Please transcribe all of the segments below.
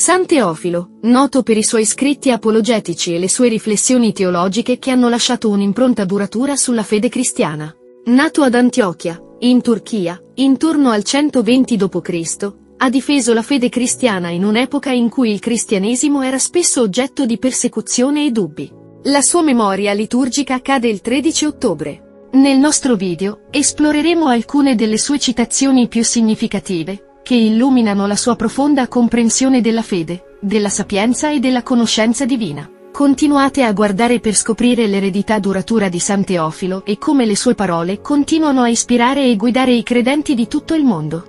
San Teofilo, noto per i suoi scritti apologetici e le sue riflessioni teologiche che hanno lasciato un'impronta duratura sulla fede cristiana. Nato ad Antiochia, in Turchia, intorno al 120 d.C., ha difeso la fede cristiana in un'epoca in cui il cristianesimo era spesso oggetto di persecuzione e dubbi. La sua memoria liturgica cade il 13 ottobre. Nel nostro video, esploreremo alcune delle sue citazioni più significative, che illuminano la sua profonda comprensione della fede, della sapienza e della conoscenza divina. Continuate a guardare per scoprire l'eredità duratura di San Teofilo e come le sue parole continuano a ispirare e guidare i credenti di tutto il mondo.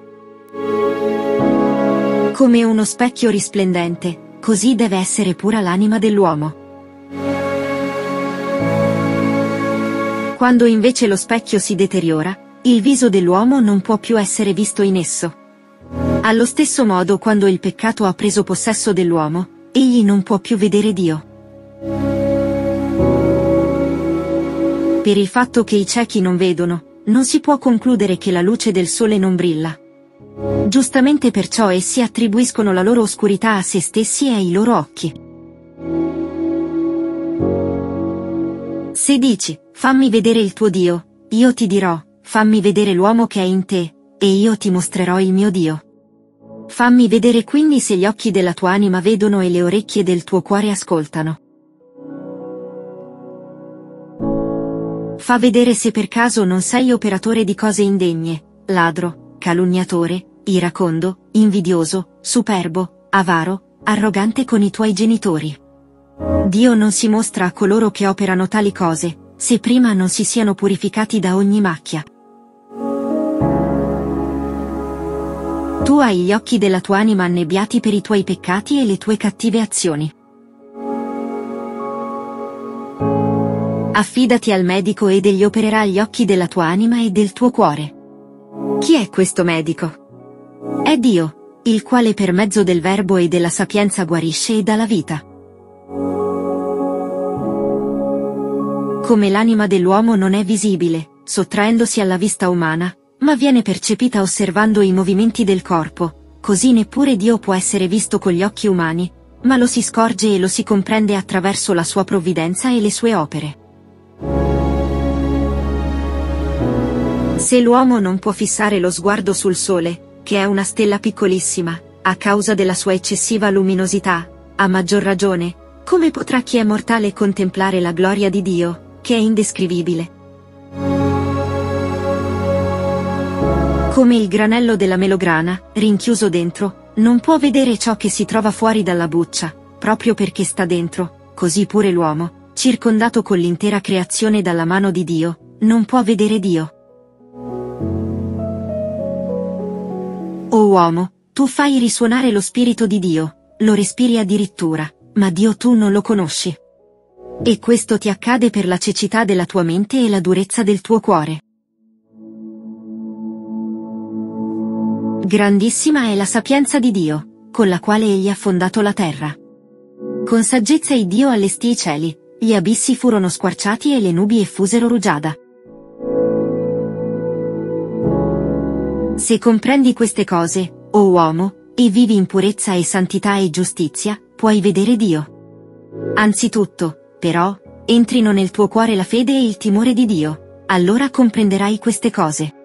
Come uno specchio risplendente, così deve essere pura l'anima dell'uomo. Quando invece lo specchio si deteriora, il viso dell'uomo non può più essere visto in esso. Allo stesso modo quando il peccato ha preso possesso dell'uomo, egli non può più vedere Dio. Per il fatto che i ciechi non vedono, non si può concludere che la luce del sole non brilla. Giustamente perciò essi attribuiscono la loro oscurità a se stessi e ai loro occhi. Se dici, fammi vedere il tuo Dio, io ti dirò, fammi vedere l'uomo che è in te, e io ti mostrerò il mio Dio. Fammi vedere quindi se gli occhi della tua anima vedono e le orecchie del tuo cuore ascoltano. Fa vedere se per caso non sei operatore di cose indegne, ladro, calunniatore, iracondo, invidioso, superbo, avaro, arrogante con i tuoi genitori. Dio non si mostra a coloro che operano tali cose, se prima non si siano purificati da ogni macchia. Tu hai gli occhi della tua anima annebbiati per i tuoi peccati e le tue cattive azioni. Affidati al medico ed egli opererà gli occhi della tua anima e del tuo cuore. Chi è questo medico? È Dio, il quale per mezzo del verbo e della sapienza guarisce e dà la vita. Come l'anima dell'uomo non è visibile, sottraendosi alla vista umana, ma viene percepita osservando i movimenti del corpo, così neppure Dio può essere visto con gli occhi umani, ma lo si scorge e lo si comprende attraverso la sua provvidenza e le sue opere. Se l'uomo non può fissare lo sguardo sul Sole, che è una stella piccolissima, a causa della sua eccessiva luminosità, a maggior ragione, come potrà chi è mortale contemplare la gloria di Dio, che è indescrivibile? Come il granello della melograna, rinchiuso dentro, non può vedere ciò che si trova fuori dalla buccia, proprio perché sta dentro, così pure l'uomo, circondato con l'intera creazione dalla mano di Dio, non può vedere Dio. O uomo, tu fai risuonare lo spirito di Dio, lo respiri addirittura, ma Dio tu non lo conosci. E questo ti accade per la cecità della tua mente e la durezza del tuo cuore. Grandissima è la sapienza di Dio, con la quale egli ha fondato la terra. Con saggezza il Dio allestì i cieli, gli abissi furono squarciati e le nubi effusero rugiada. Se comprendi queste cose, o uomo, e vivi in purezza e santità e giustizia, puoi vedere Dio. Anzitutto, però, entrino nel tuo cuore la fede e il timore di Dio, allora comprenderai queste cose.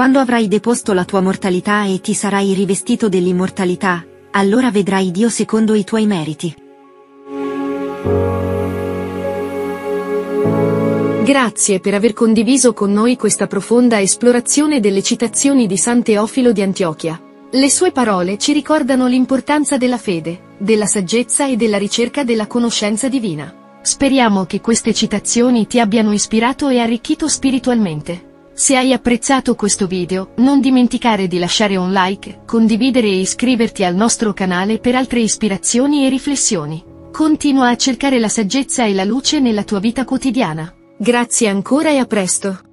Quando avrai deposto la tua mortalità e ti sarai rivestito dell'immortalità, allora vedrai Dio secondo i tuoi meriti. Grazie per aver condiviso con noi questa profonda esplorazione delle citazioni di San Teofilo di Antiochia. Le sue parole ci ricordano l'importanza della fede, della saggezza e della ricerca della conoscenza divina. Speriamo che queste citazioni ti abbiano ispirato e arricchito spiritualmente. Se hai apprezzato questo video, non dimenticare di lasciare un like, condividere e iscriverti al nostro canale per altre ispirazioni e riflessioni. Continua a cercare la saggezza e la luce nella tua vita quotidiana. Grazie ancora e a presto!